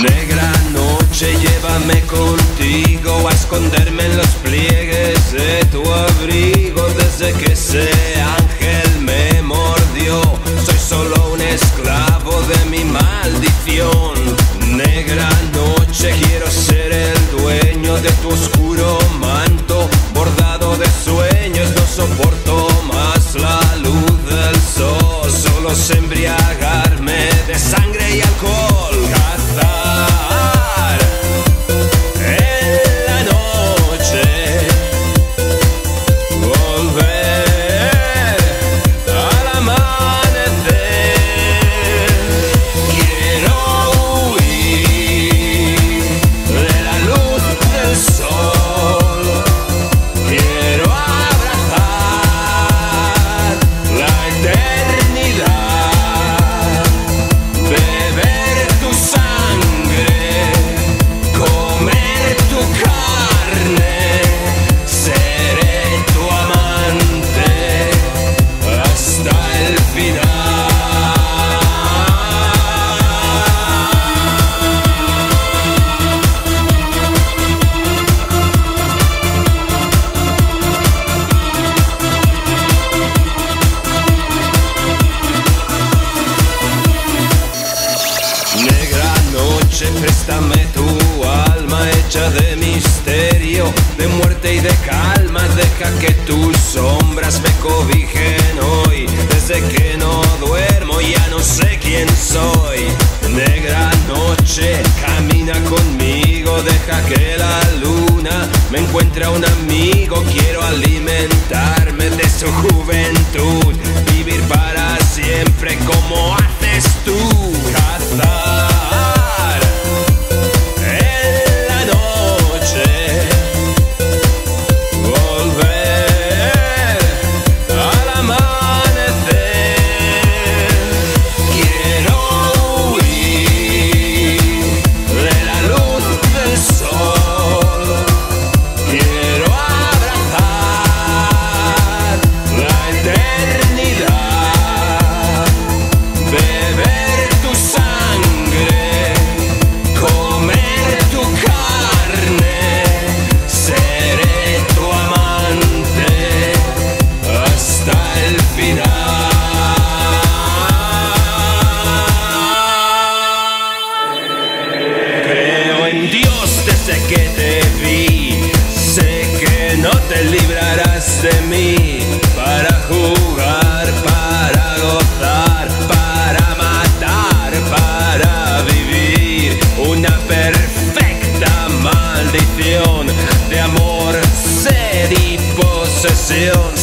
Negra noche, llévame contigo a esconderme en los pliegues de tu abrigo desde que ese hecha de misterio, de muerte y de calma. Deja que tus sombras me cobijen hoy. Desde que no duermo ya no sé quién soy. Negra noche, camina conmigo, deja que la luna me encuentre a un amigo. Quiero alimentarme de su juventud, vivir para siempre como haces para jugar, para gozar, para matar, para vivir una perfecta maldición de amor, sed y posesión.